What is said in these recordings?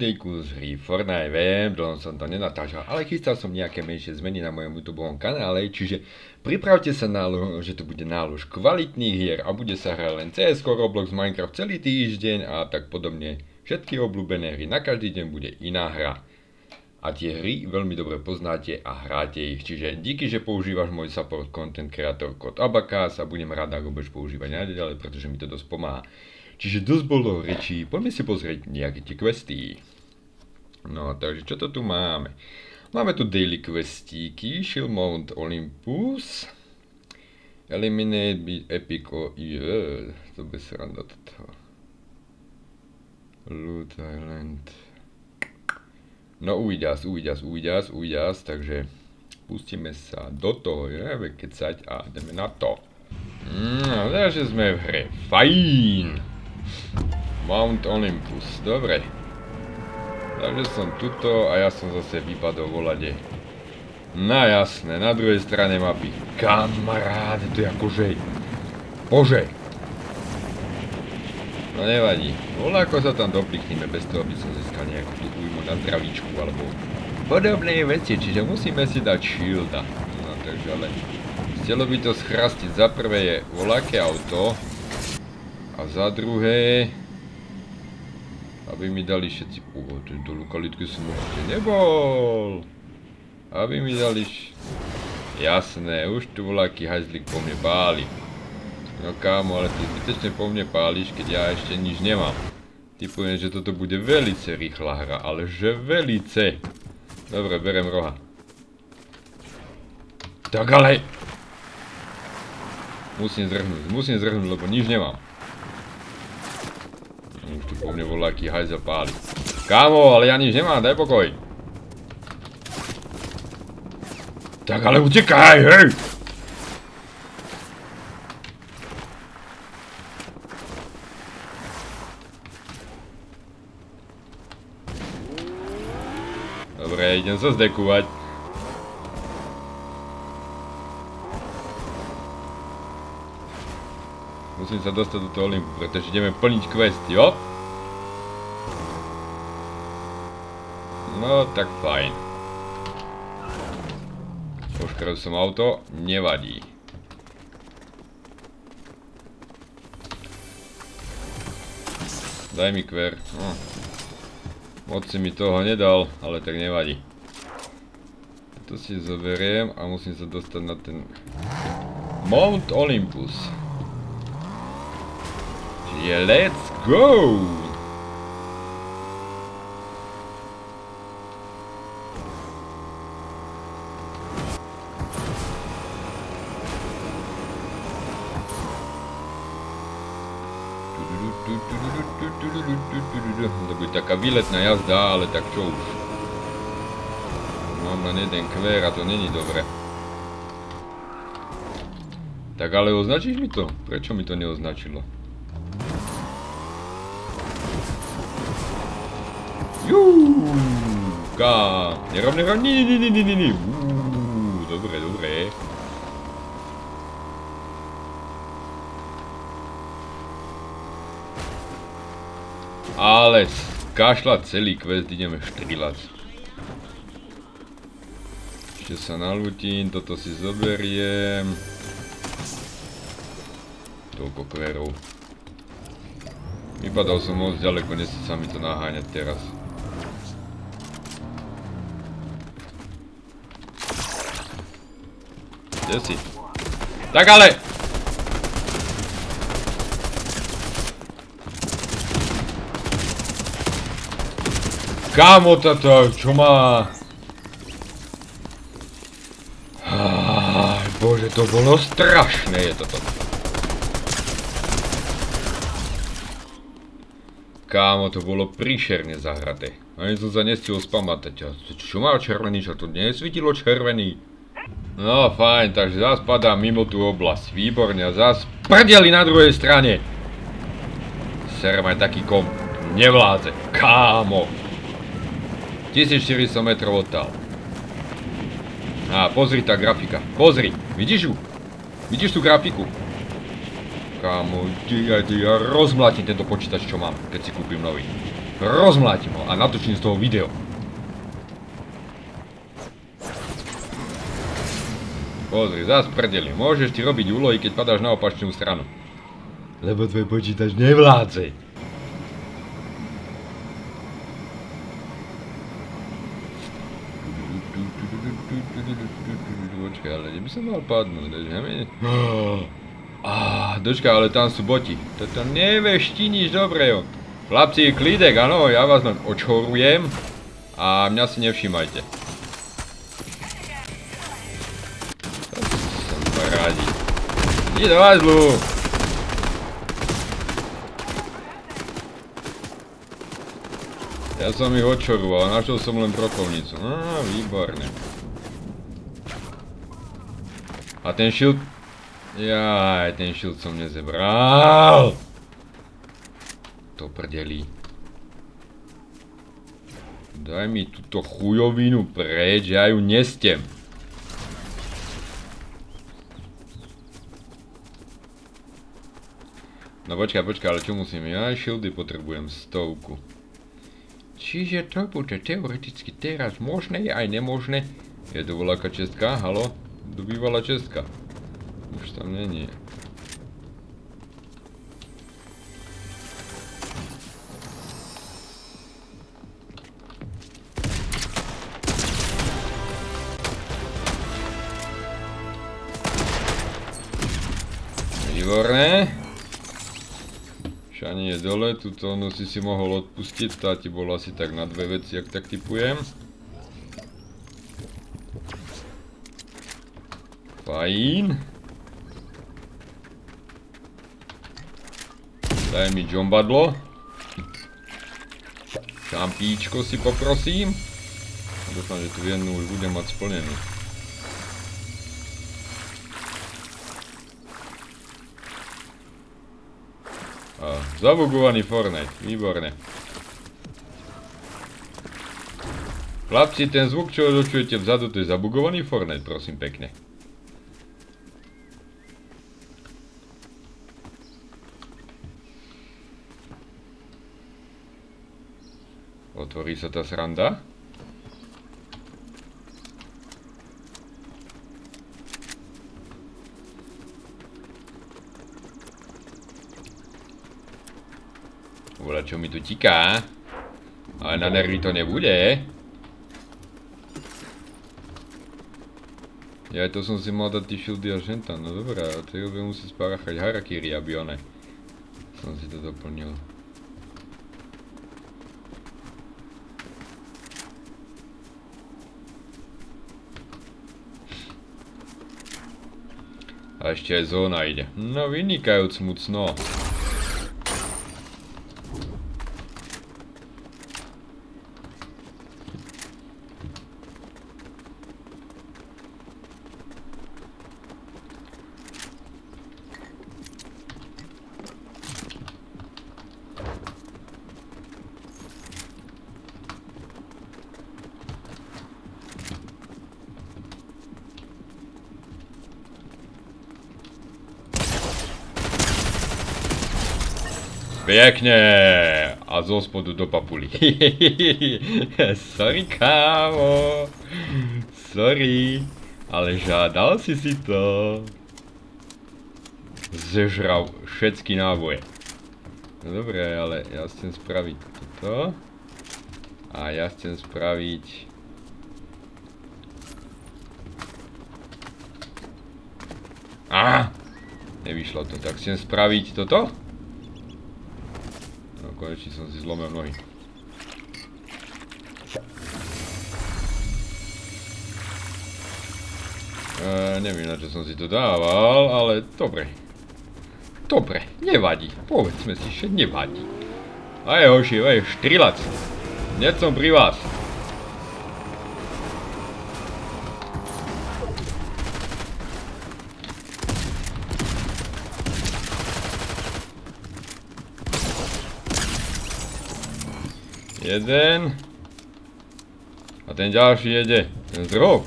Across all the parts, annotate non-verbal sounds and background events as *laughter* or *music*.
kus hry Fortnite, viem, dlho som to nenatáčal, ale chystal som nejaké menšie zmeny na mojom YouTube kanále, čiže pripravte sa na, že to bude nálož kvalitných hier a bude sa hrať len CS, Roblox, Minecraft celý týždeň a tak podobne. Všetky obľúbené hry, na každý deň bude iná hra. A tie hry veľmi dobre poznáte a hráte ich, čiže díky, že používaš môj support content creator kód Abakas a budem rád, ak ho budeš používať naďalej, pretože mi to dosť pomáha. Čiže dosť bolo rečí, poďme si pozrieť nejaké tie questy. No, takže čo to tu máme? Máme tu daily questíky, Shield Mount Olympus, Eliminate be Epic o... Je, to by sranda toto. Loot Island. No uvidias, uvidias, uvidias, uvidias, takže pustíme sa do toho, je, kecať a ideme na to. No, takže sme v hre. Fajn! Mount Olympus, dobre. Takže som tuto a ja som zase vypadol vo lade. No jasné, na druhej strane mapy. Kamaráde, to je akože... Bože! No nevadí. ako sa tam doplichneme bez toho, aby som získal nejakú tú újmu na zdravíčku alebo podobné veci, čiže musíme si dať shielda. No takže ale... Chcelo by to schrastiť. Za prvé je voľaké auto. A za druhé... Aby mi dali všetci... Uho, tento lokalitky som určite nebol. Aby mi dali... Jasné, už tu voľaký hajzlik po mne páli. No kámo, ale ty zbytečne po mne páliš, keď ja ešte nič nemám. Typujem, že toto bude velice rýchla hra, ale že velice. Dobre, berem roha. Tak ale... Musím zrhnúť, musím zrhnúť, lebo nič nemám. Po mne aký hajzel páli. Kámo, ale ja nič nemám, daj pokoj. Tak ale utekaj, hej! Dobre, idem sa zdekovať. Musím sa dostať do toho Olympu, pretože ideme plniť questy, jo? No, tak fajn. Poškral som auto, nevadí. Daj mi kver. No. Moc si mi toho nedal, ale tak nevadí. To si zoberiem a musím sa dostať na ten Mount Olympus. Yeah, let's go! To bude taká výletná jazda, ale tak čo už. Mám len jeden kvér a to není dobre. Tak ale označíš mi to? Prečo mi to neoznačilo? Júka. Nerovne, nerovne. Uuu, dobre, dobre. Ale kašľať celý quest, ideme štrילať. Ešte sa nalutím, toto si zoberiem. Toľko kverov. Vypadal som moc ďaleko, nechce sa mi to naháňať teraz. Kde si? Tak ale! Kámo toto, čo má? bože, to bolo strašné je toto. Kámo, to bolo príšerne zahraté. Ani som sa nestihol spamatať. Čo má červený, čo to nesvítilo červený? No fajn, takže zás padám mimo tú oblasť. Výborne, a zás prdeli na druhej strane. Serem aj taký komp. Nevládze. Kámo. 1400 metrov odtal. A pozri tá grafika. Pozri. Vidíš ju? Vidíš tú grafiku? Kámo, ja, ja rozmlatím tento počítač, čo mám, keď si kúpim nový. rozmlátim ho a natočím z toho video. Pozri, zás prdeli, môžeš ti robiť úlohy, keď padáš na opačnú stranu. Lebo tvoj počítač nevládze. Počkaj, ale kde by som mal padnúť? Á, dočka, ale tam sú boti. Toto nič dobre, jo. Chlapci, klídek, áno, ja vás len očhorujem. A mňa si nevšímajte. To som parádi. Ide do hajzlu! Ja som ich odčoroval, našiel som len brokovnicu. Á, výborne. A ten shield Jaj, ten shield som nezebral. To prdelí. Daj mi túto chujovinu preč, ja ju nestem. No počkaj, počkaj, ale čo musím? Ja shieldy potrebujem stovku. Čiže to bude teoreticky teraz možné aj nemožné. Je to voľaká čestka? Halo? Dobývala čestka. Už tam není. Výborné. Šani je dole, tuto onu si si mohol odpustiť, tá ti bola asi tak na dve veci, ak tak typujem. Fajn. Daj mi džombadlo. Šampíčko si poprosím. Dúfam, že tu jednu už budem mať splnenú. Zabugovaný Fortnite, výborné. Chlapci, ten zvuk, čo dočujete vzadu, to je zabugovaný Fortnite, prosím pekne. Otvorí sa tá sranda. Voľa čo mi tu tiká. Ale na nervy to nebude. Ja to som si mal dať tie shieldy a ženta, no dobré, a to budem musieť spárachať harakiri, aby one. Som si to doplnil. A ešte aj zóna ide. No vynikajúc mucno. Pekne. A zo spodu do papuli. *laughs* Sorry, kámo. Sorry. Ale žádal si si to. Zežral všetky náboje. No dobré, ale ja chcem spraviť toto. A ja chcem spraviť... Á! Nevyšlo to, tak chcem spraviť toto konečne som si zlomil nohy. E, neviem na čo som si to dával, ale dobre. Dobre, nevadí. Povedzme si, že nevadí. Aj hoši, aj štrilac. Hneď som pri vás. Jeden. A ten ďalší jede. Ten zrov.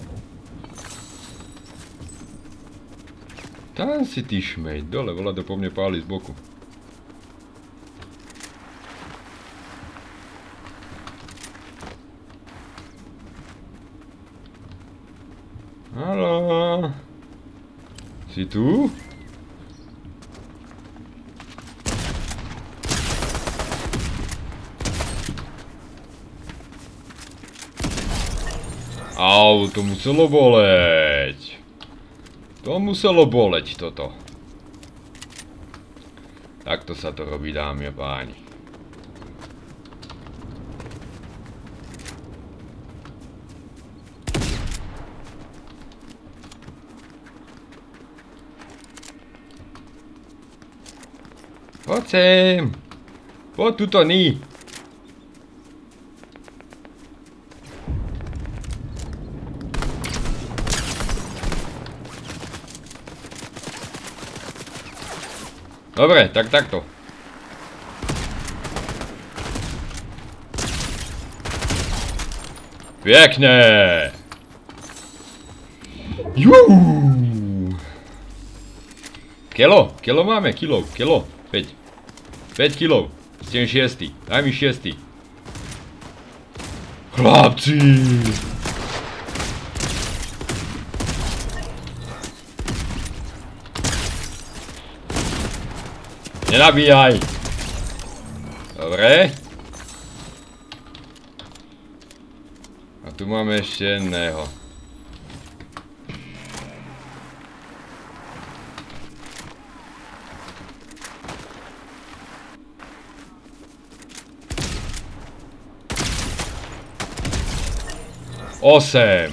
Tam si ty šmej. Dole, Vlado po mne páli z boku. Halo. Si tu? To muselo boleť. To muselo boleť toto. Takto sa to robí, dámy a páni. Poď sem. Poď tuto ni. Dobre, tak takto. Pekne! Juuu! Kilo, kilo máme, kilo, kilo, 5. 5 kilo, ste šiestý, daj mi šiestý. Chlapci! Nenabíjaj! Dobre. A tu máme ešte jedného. Osem.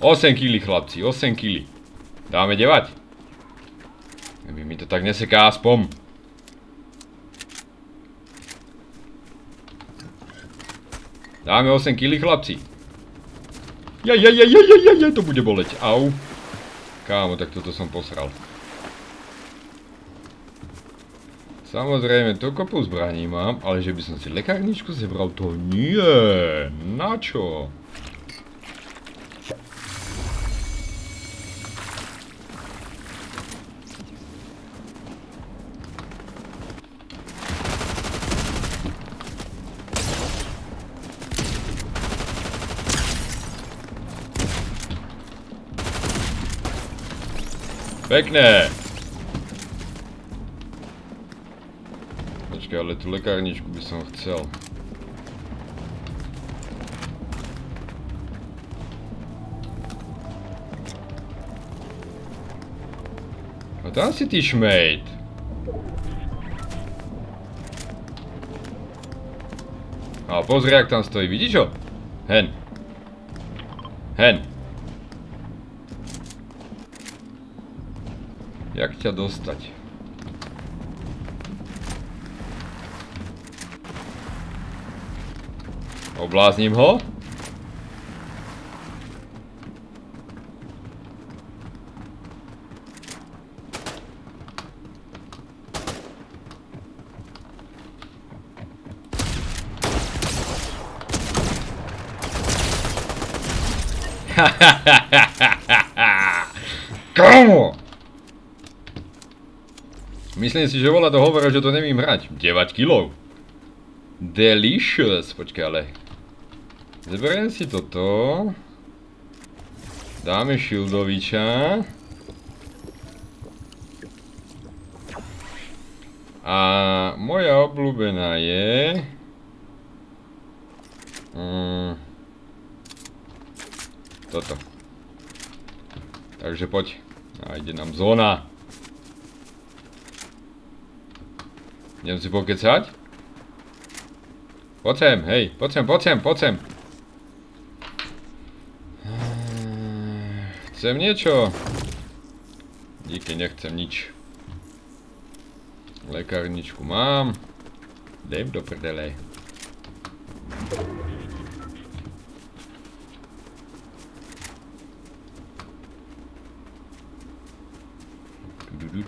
Osem kili chlapci, osem kili. Dáme devať? mi to tak neseká aspoň. Dáme 8 kg chlapci. Jaj, jaj, jaj, jaj, jaj, jaj, to bude boleť. Au. Kámo, tak toto som posral. Samozrejme, to kopu zbraní mám, ale že by som si lekárničku zebral, to nie. Na čo? Pekné. Počkaj, ale tú lekárničku by som chcel. A tam si ty šmejt. A pozri, jak tam stojí, vidíš ho? Hen. Dostať? Oblázním ho? *laughs* Kámo! Myslím si, že vola to hovoril, že to nevím hrať. 9 kg. Delicious. Počkaj, ale... Zeberiem si toto. Dáme Šildoviča. A moja obľúbená je... Mm, toto. Takže poď. A ide nám zóna. Idem si pokecať? Poď sem, hej, poď sem, poď sem, poď sem. Chcem niečo? Díky, nechcem nič. Lekárničku mám. Dej do prdele.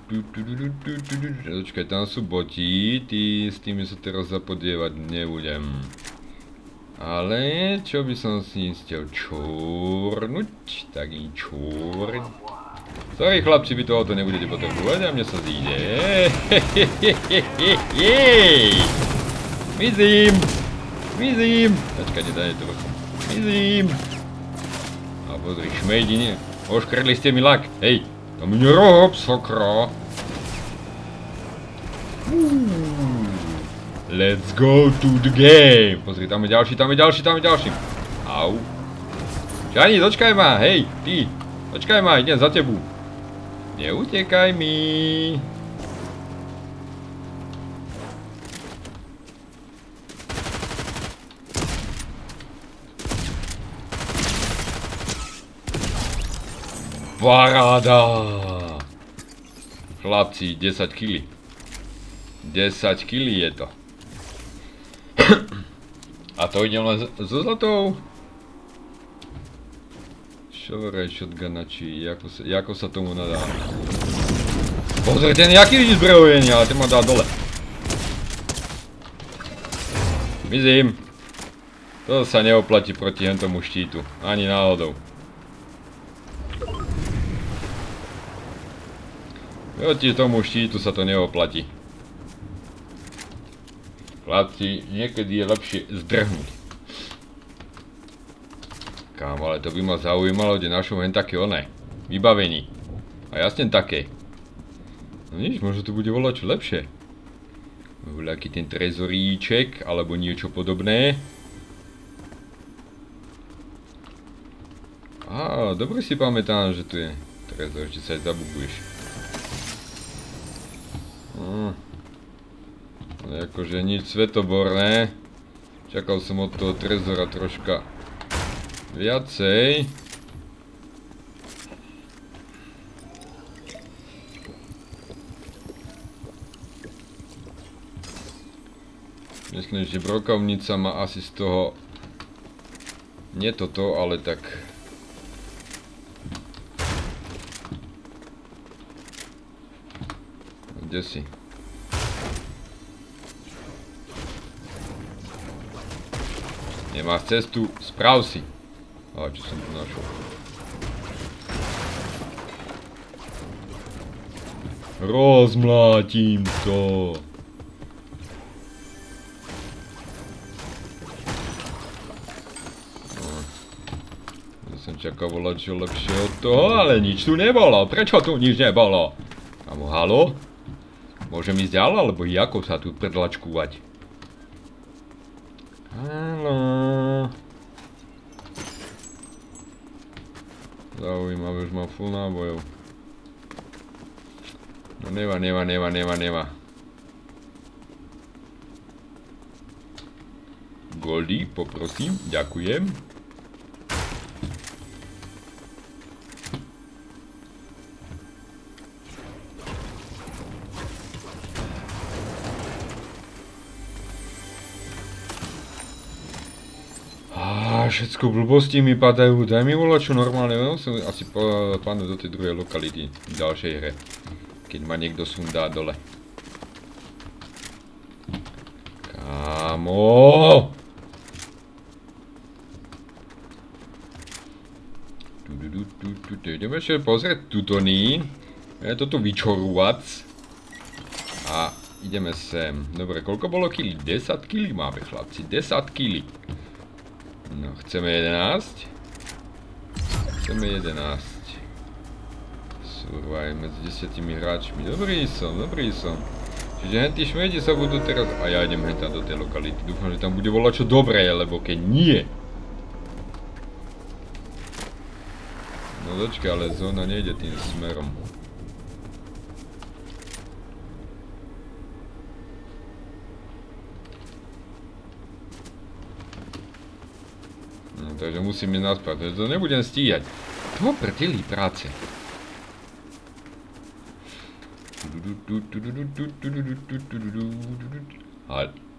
Počkaj, tam sú boti, tí, s tými sa teraz zapodievať nebudem. Ale, čo by som s ním chcel čúrnuť, tak i čúrň. Sorry chlapci, vy to auto nebudete potrebovať a mne sa zíde. *laughs* Mizím! Mizím! Počkaj, nedaj to vrchom. Mizím! A pozri, šmejdi, nie. Oškrli ste mi lak. Hej, to mi nerob, sokro. Let's go to the game. Pozri, tam je ďalší, tam je ďalší, tam je ďalší. Au. Čani, dočkaj ma, hej, ty. Dočkaj ma, idem za tebu. Neutekaj mi. Paráda! Chlapci, 10 kg. 10 kg je to. A to idem len so zlatou? Šovrej shotguna, či ako sa, tomu nadá. Pozri, ten jaký vidí zbrojenie, ale ten ma dá dole. Mizím. To sa neoplatí proti hentomu štítu, ani náhodou. Proti tomu štítu sa to neoplatí. Chlapci, niekedy je lepšie zdrhnúť. Kámo, ale to by ma zaujímalo, kde našom len také oné. Vybavení. A jasne také. No nič, možno to bude volať lepšie. Voľaký ten trezoríček, alebo niečo podobné. Á, dobre si pamätám, že tu je trezor, že sa aj zabuguješ. Hm. Akože nič svetoborné. Čakal som od toho trezora troška viacej. Myslím, že brokovnica má asi z toho nie toto, ale tak Kde si? Nemáš cestu, správ si. Ale čo som tu našol? Rozmlátim to. No. Čakal volať čo lepšie od toho, ale nič tu nebolo. Prečo tu nič nebolo? Kamo, halo? Môžem ísť ďalej, alebo ako sa tu predlačkúvať? Haló. Zaujímavé, už mám full nábojov. No neva, neva, neva, neva, neva. Goldy, poprosím, ďakujem. Všetko blbosti mi padajú, daj mi čo normálne, no som asi padnú do tej druhej lokality v ďalšej hre. Keď ma niekto sundá dole. Kámo! Ideme ešte pozrieť tuto. Je to tu vyčorúvac. A ideme sem. Dobre, koľko bolo kili? 10 kili máme chlapci, 10 kili. No, chceme 11. Chceme 11. Survive medzi desiatimi hráčmi. Dobrý som, dobrý som. Čiže hentí šmedi sa budú teraz... A ja idem hentať do tej lokality. Dúfam, že tam bude volať čo dobré, lebo keď nie... No dočka, ale zóna nejde tým smerom. Takže musím ísť naspäť, takže to nebudem stíhať. To prdeli práce.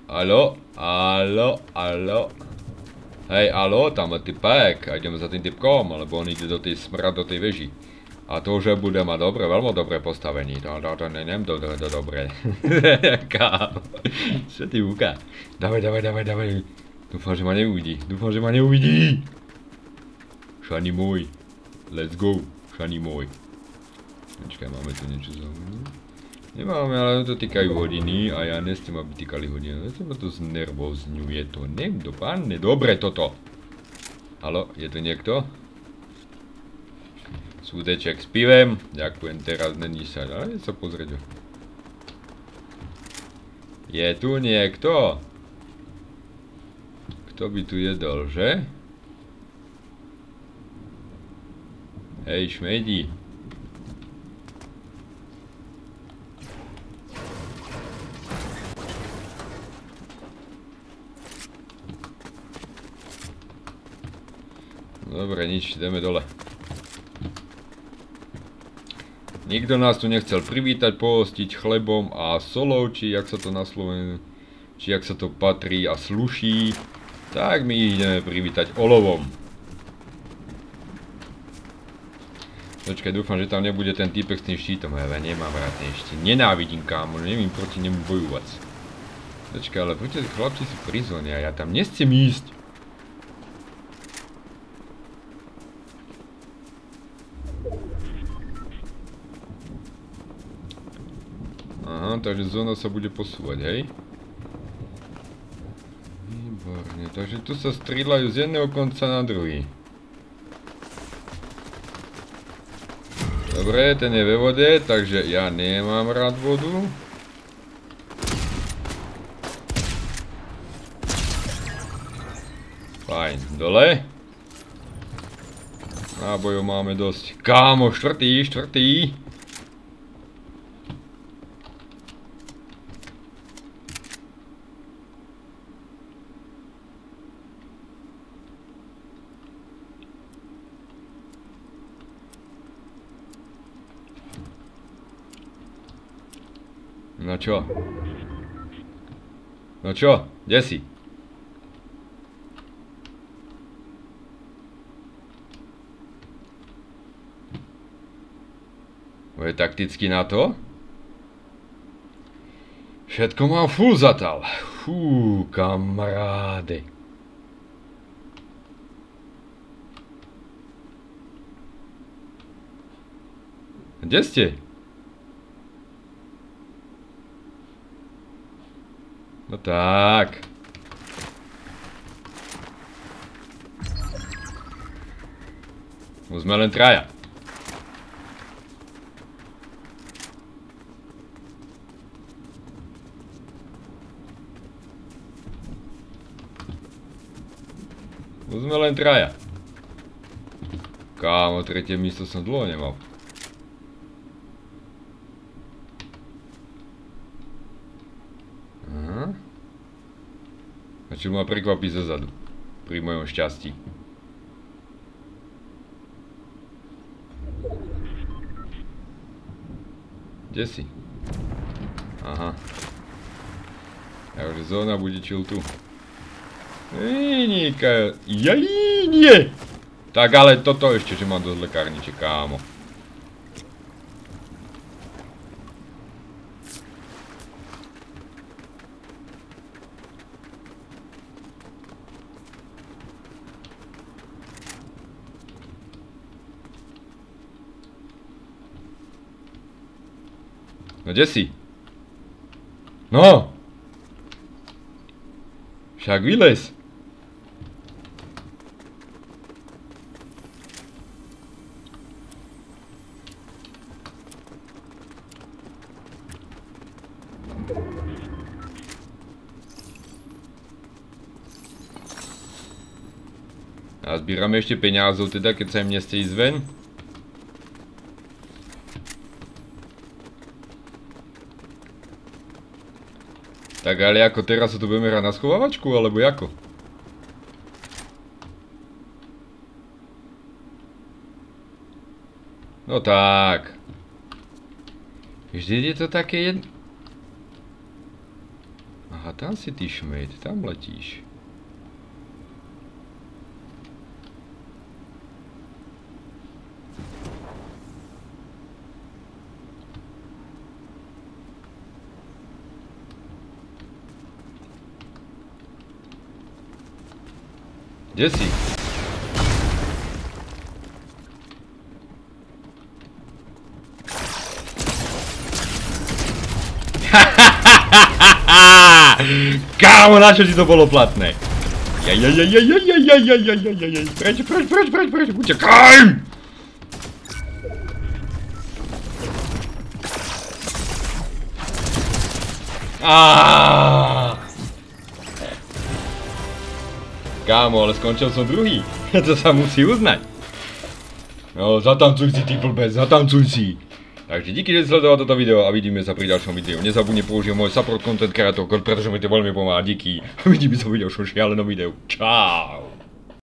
Alo, alo, alo. Hej, alo, tam je typek, a ideme za tým typkom, alebo on ide do tej smrad, do tej veži. A to, že bude mať dobre, veľmi dobré postavení, to, to, to neviem, to, to, to dobré. Kámo, čo ty uká? Dávaj, dávaj, dávaj, dávaj. Dúfam, že ma neuvidí. Dúfam, že ma neuvidí. Šani môj. Let's go. Šani môj. Počkaj, máme tu niečo zaujímavé? Nemáme, ale to týkajú hodiny a ja nechcem, aby týkali hodiny. Ja ma to znervozňuje to. Neviem, dopadne. Dobre toto. Halo, je tu niekto? Súdeček s pivem. Ďakujem, teraz není sa. Ale sa pozrieť. Je tu niekto? Kto by tu jedol, že? Hej, šmejdi. Dobre, nič, ideme dole. Nikto nás tu nechcel privítať, pohostiť chlebom a solou, či jak sa to na Slovensku, či jak sa to patrí a sluší. Tak my ideme privítať olovom. Počkaj, dúfam, že tam nebude ten týpek s tým štítom, ja nemám rád ten štít. Nenávidím kámo, nevím proti nemu bojovať. Počkaj, ale proti chlapci sú prizvoni a ja tam nechcem ísť. takže zóna sa bude posúvať, hej? Výborne, takže tu sa strídajú z jedného konca na druhý. Dobre, ten je ve vode, takže ja nemám rád vodu. Fajn, dole. Nábojov máme dosť. Kámo, štvrtý, štvrtý. No čo? No čo? Kde si? Bude takticky na to? Všetko mám full zatal. Fú, kamaráde. Kde ste? No tak. No sme len traja. No sme len traja. Kámo, tretie místo som dlho nemal. Čo ma prekvapí zezadu. Pri mojom šťastí. Kde si? Aha. Takže zóna bude chill tu. Níka. Jajínie! Tak ale toto ešte, že mám dosť lekárniče, kámo. No kde si? No! Však vylez! A zbierame ešte peniazov teda, keď sa im neste ísť. Tak ale ako teraz sa tu budeme hrať na schovávačku, alebo ako? No tak. Vždy je to také jedno... Aha, tam si ty šmejd, tam letíš. Kde si? *laughs* Kámo, na čo ti to bolo platné? Jajajajajajajajajajajajaj Preč, preč, preč, preč, preč, Kámo, ale skončil som druhý. *laughs* To sa musí uznať. No, zatancuj si, ty blbec, zatancuj si. Takže díky, že sledoval toto video a vidíme sa pri ďalšom videu. Nezabudni použiť môj support content creator pretože mi to veľmi pomáha. Díky. *laughs* Vidíme sa v ďalšom šialenom videu. Čau.